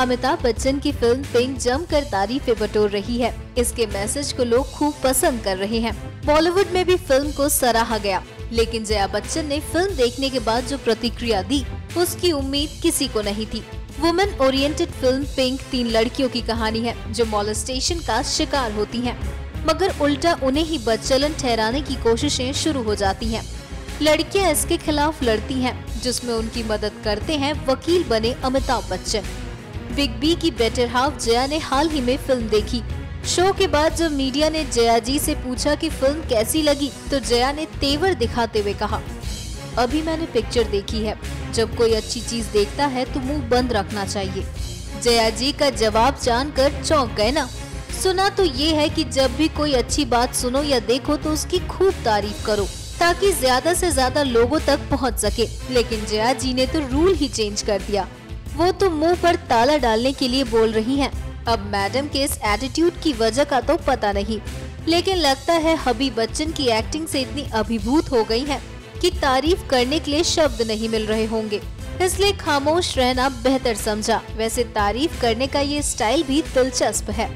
अमिताभ बच्चन की film pink जमकर तारीफें बटोर रही है। इसके मैसेज को लोग खूब पसंद कर रहे हैं। बॉलीवुड में भी फ़िल्म को सराहा गया लेकिन जया बच्चन ने फ़िल्म देखने के बाद जो प्रतिक्रिया दी उसकी उम्मीद किसी को नहीं थी। वुमेन ओरिएंटेड फ़िल्म पिंक तीन लड़कियों की कहानी है जो मॉलेस्टेशन का शिकार होती हैं, मगर उल्टा उन्हें ही बदचलन ठहराने की कोशिशें शुरू हो जाती हैं। लड़कियाँ इसके खिलाफ लड़ती हैं, जिसमें उनकी मदद करते हैं वकील बने अमिताभ बच्चन। बिग बी की बेटर हाफ़ जया ने हाल ही में फ़िल्म देखी। शो के बाद जब मीडिया ने जया जी से पूछा कि फ़िल्म कैसी लगी तो जया ने तेवर दिखाते हुए कहा, अभी मैंने पिक्चर देखी है। जब कोई अच्छी चीज़ देखता है तो मुँह बंद रखना चाहिए जया जी का जवाब जानकर चौंक गए ना। सुना तो ये है कि जब भी कोई अच्छी बात सुनो या देखो तो उसकी खूब तारीफ़ करो, ताकि ज़्यादा से ज़्यादा लोगों तक पहुँच सके। लेकिन जया जी ने तो रूल ही चेंज कर दिया। वो तो मुँह पर ताला डालने के लिए बोल रही हैं। अब मैडम के इस एटीट्यूड की वजह का तो पता नहीं। लेकिन लगता है हबी बच्चन की एक्टिंग से इतनी अभिभूत हो गई हैं कि तारीफ़ करने के लिए शब्द नहीं मिल रहे होंगे। इसलिए खामोश रहना बेहतर समझा। वैसे तारीफ़ करने का ये स्टाइल भी दिलचस्प है।